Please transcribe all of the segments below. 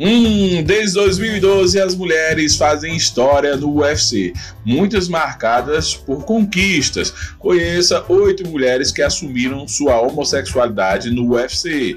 Hum, desde 2012 as mulheres fazem história no UFC, muitas marcadas por conquistas. Conheça oito mulheres que assumiram sua homossexualidade no UFC.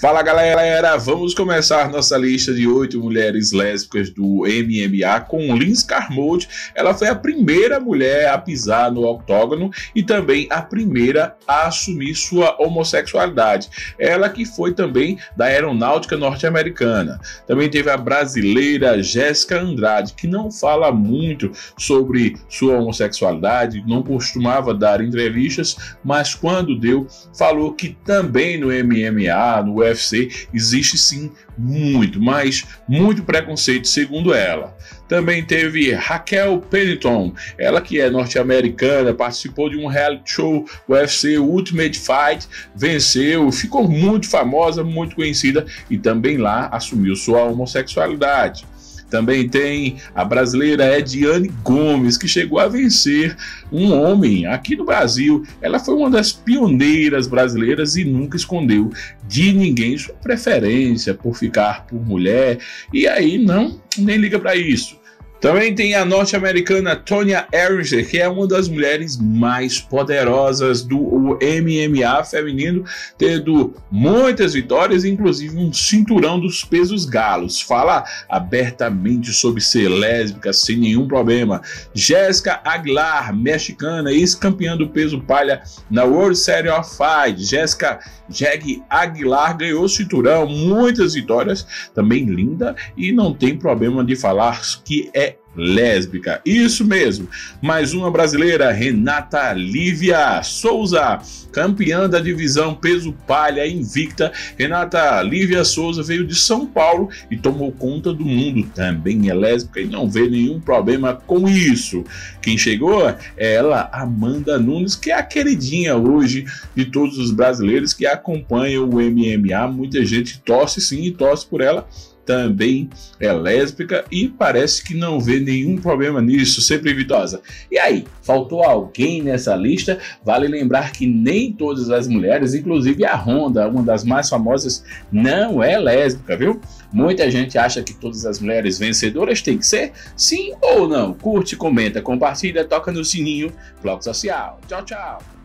Fala galera, vamos começar nossa lista de oito mulheres lésbicas do MMA com Liz Carmode. Ela foi a primeira mulher a pisar no octógono e também a primeira a assumir sua homossexualidade. Ela que foi também da aeronáutica norte-americana. Também teve a brasileira Jéssica Andrade, que não fala muito sobre sua homossexualidade, não costumava dar entrevistas, mas quando deu, falou que também no MMA, no UFC existe sim muito, mas muito preconceito, segundo ela. Também teve Raquel Pennington, ela que é norte-americana, participou de um reality show UFC Ultimate Fight, venceu, ficou muito famosa, muito conhecida e também lá assumiu sua homossexualidade. Também tem a brasileira Ediane Gomes, que chegou a vencer um homem aqui no Brasil. Ela foi uma das pioneiras brasileiras e nunca escondeu de ninguém sua preferência por ficar por mulher. E aí não, nem liga para isso. Também tem a norte-americana Tonya Ehringer, que é uma das mulheres mais poderosas do MMA feminino, tendo muitas vitórias, inclusive um cinturão dos pesos galos. Fala abertamente sobre ser lésbica sem nenhum problema. Jéssica Aguilar, mexicana, ex-campeã do peso palha na World Series of Fight. Jéssica Jeg Aguilar ganhou o cinturão, muitas vitórias, também linda e não tem problema de falar que é lésbica. Isso mesmo. Mais uma brasileira, Renata Lívia Souza, campeã da divisão peso palha invicta. Renata Lívia Souza veio de São Paulo e tomou conta do mundo. Também é lésbica e não vê nenhum problema com isso. Quem chegou é ela, Amanda Nunes, que é a queridinha hoje de todos os brasileiros que acompanham o MMA. Muita gente torce sim e torce por ela também é lésbica e parece que não vê nenhum problema nisso, sempre vidosa. E aí, faltou alguém nessa lista? Vale lembrar que nem todas as mulheres, inclusive a Honda, uma das mais famosas, não é lésbica, viu? Muita gente acha que todas as mulheres vencedoras têm que ser? Sim ou não? Curte, comenta, compartilha, toca no sininho. Blog Social. Tchau, tchau.